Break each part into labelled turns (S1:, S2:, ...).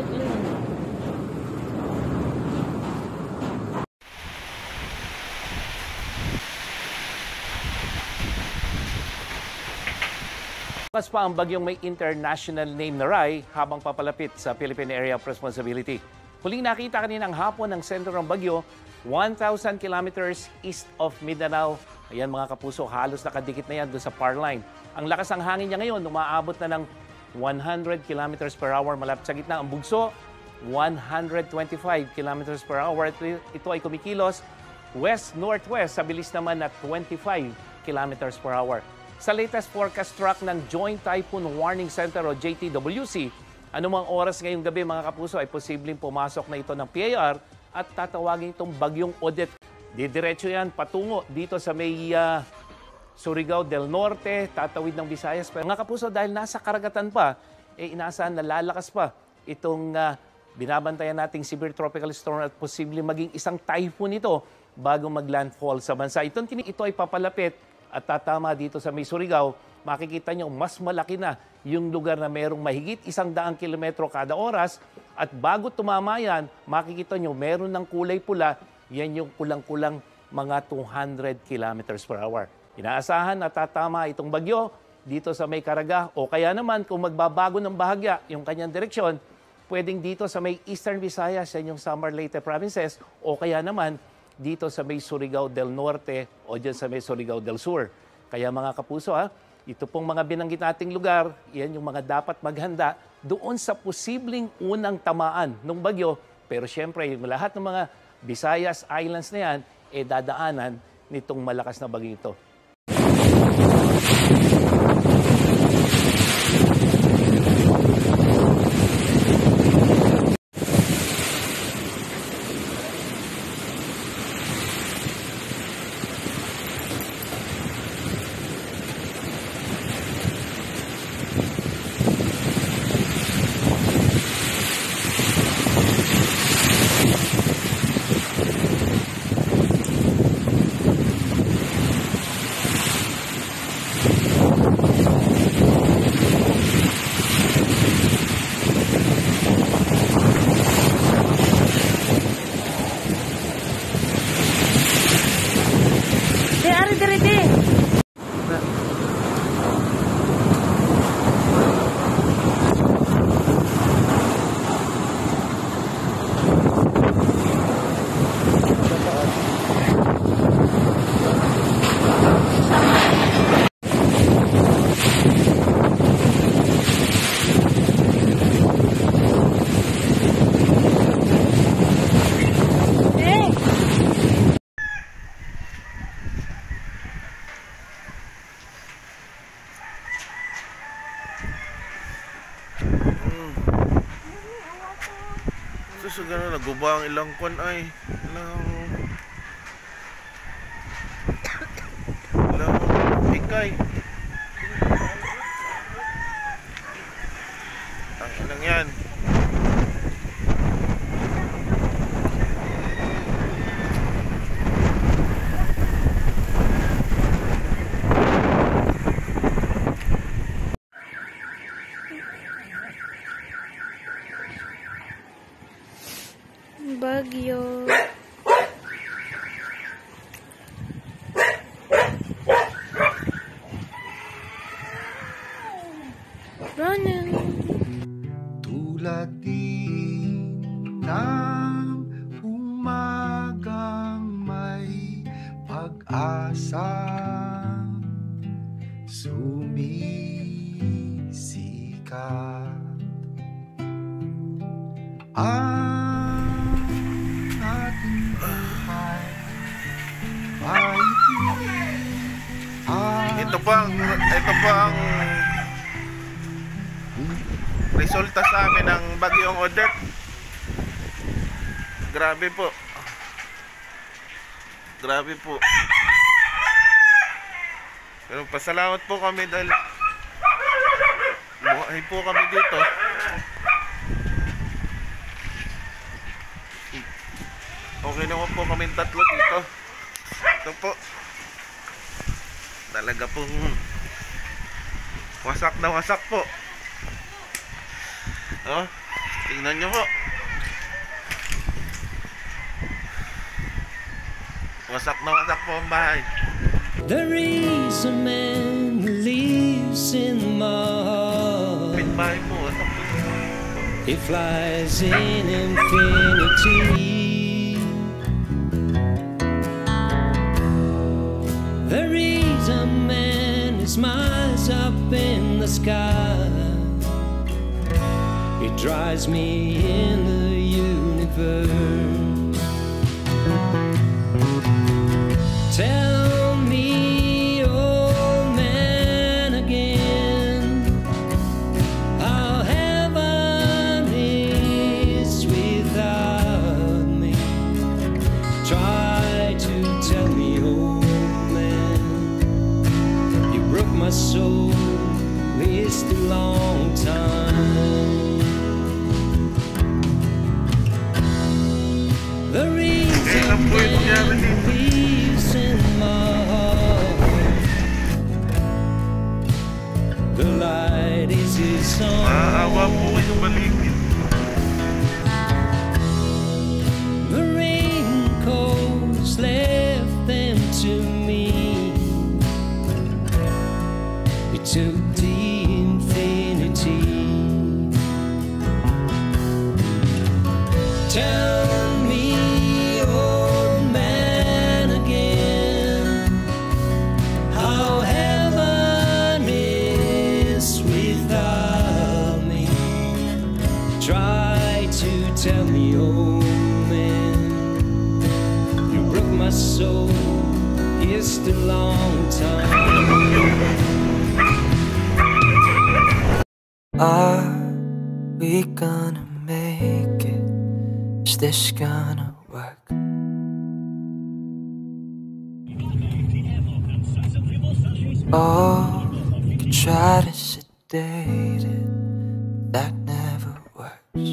S1: Cute. Mas pa ang bagyong may international name na Rai habang papalapit sa Philippine Area of Responsibility. Huling nakita kaninang hapon ang sentro ng bagyo, 1,000 kilometers east of Mindanao. Ayan mga kapuso, halos nakadikit na yan doon sa Parline. Ang lakas ng hangin niya ngayon, umaabot na ng 100 kilometers per hour malapit sa gitna. Ang bugso, 125 kilometers per hour. Ito ay kumikilos west-northwest sa bilis naman na 25 kilometers per hour. Sa latest forecast track ng Joint Typhoon Warning Center o JTWC, anumang oras ngayong gabi mga kapuso ay posibleng pumasok na ito ng PAR at tatawagin itong bagyong Odette. Didiretso yan patungo dito sa may uh, Surigao del Norte, tatawid ng Visayas. Pero mga kapuso, dahil nasa karagatan pa, eh inaasahan na lalakas pa itong uh, binabantayan nating severe tropical storm at posibleng maging isang typhoon ito bago maglandfall sa bansa. Ito, ito ay papalapit at tatama dito sa may Surigao, makikita nyo mas malaki na yung lugar na merong mahigit isang daang kilometro kada oras at bago tumama yan, makikita nyo meron ng kulay pula, yan yung kulang-kulang mga 200 kilometers per hour. Inaasahan na tatama itong bagyo dito sa may Caraga o kaya naman kung magbabago ng bahagya yung kanyang direksyon, pwedeng dito sa may Eastern Visayas, yan yung Samar Leyte provinces o kaya naman dito sa may Surigao del Norte o dyan sa may Surigao del Sur. Kaya mga kapuso, ha, ito pong mga binanggit nating lugar, yan yung mga dapat maghanda doon sa posibleng unang tamaan ng bagyo. Pero siyempre, yung lahat ng mga Visayas Islands na yan, eh dadaanan nitong malakas na bagyo ito.
S2: So gano'n naguba ang ilang kwan ay ilang ilang ikay ang ilang yan
S3: Bagyo. Running.
S4: Tulad din ng umagang may pag-asa sumisikat. Ah,
S2: pa ang ito pa ang resulta sa amin ng bagyong Odette grabe po. Grabe po. Pero pasalamat po kami dahil buhay po kami dito. Okay naman po kami tatlo dito. Ito po talaga pong wasak na wasak po oh tingnan nyo po wasak na wasak po ang bahay
S5: There is a man who lives in my heart. It flies in infinity. Smiles up in the sky. It drives me in is his
S6: Are we gonna make it? Is this gonna work? Oh, could try to sedate it, but that never works.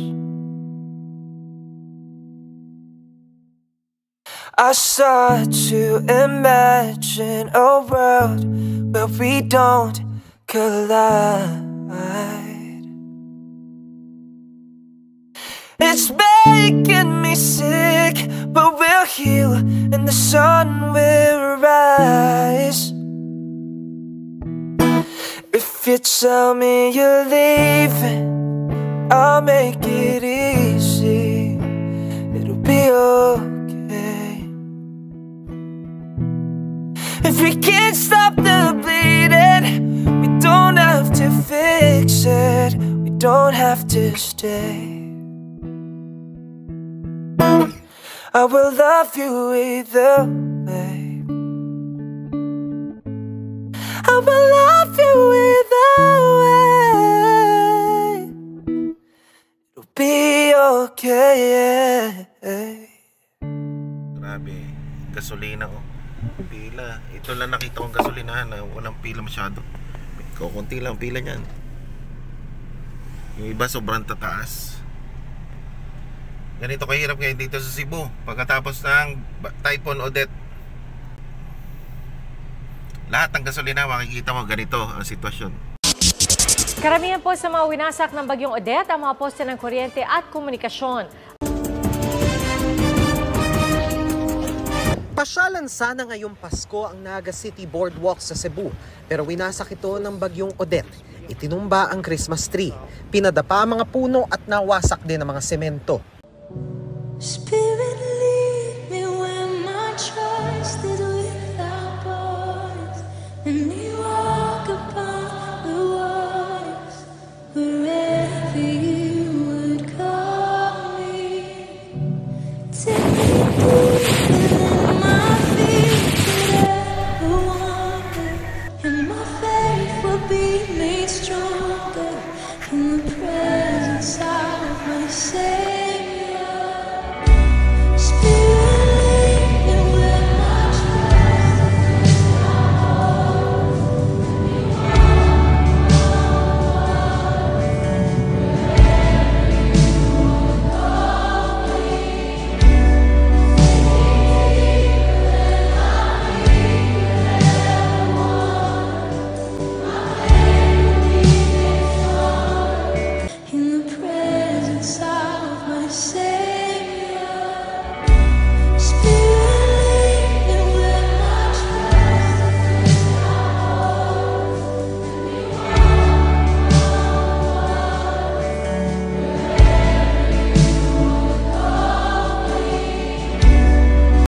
S6: I start to imagine a world where we don't collide. It's making me sick, but we'll heal and the sun will rise. If you tell me you're leaving, I'll make it easy. It'll be okay. If we can't stop the bleeding, we don't have to fix it. We don't have to stay. I will love you either way. I will love you either way. It'll be okay.
S2: Grabe. Gasolina oh. Pila. Ito lang nakita kong gasolinahan na walang pila masyado. Kukunti lang pila niyan. Yung iba sobrang tataas. Ganito kahirap ngayon dito sa Cebu. Pagkatapos ng Typhoon Odette. Lahat ng gasolina makikita mo ganito ang sitwasyon.
S7: Karamihan po sa mga winasak ng bagyong Odette ang mga poste ng kuryente at komunikasyon.
S8: Pasyalan sana ngayong Pasko ang Naga City Boardwalk sa Cebu pero winasak ito ng bagyong Odette. Itinumba ang Christmas tree, pinadapa ang mga puno at nawasak din ang mga semento.
S6: Spirit